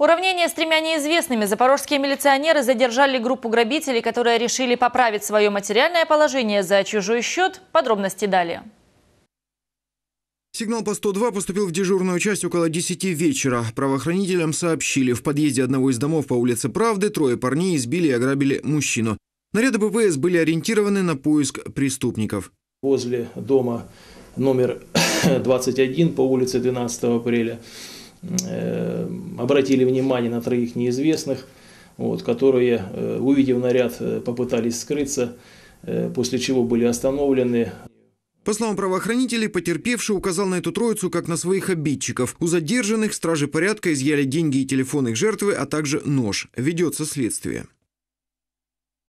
Уравнение с тремя неизвестными запорожские милиционеры задержали группу грабителей, которые решили поправить свое материальное положение за чужой счет. Подробности далее. Сигнал по 102 поступил в дежурную часть около 10 вечера. Правоохранителям сообщили, в подъезде одного из домов по улице Правды трое парней избили и ограбили мужчину. Наряды БПС были ориентированы на поиск преступников. Возле дома номер 21 по улице 12 апреля обратили внимание на троих неизвестных, вот, которые, э, увидев наряд, э, попытались скрыться, после чего были остановлены. По словам правоохранителей, потерпевший указал на эту троицу как на своих обидчиков. У задержанных стражи порядка изъяли деньги и телефон их жертвы, а также нож. Ведется следствие.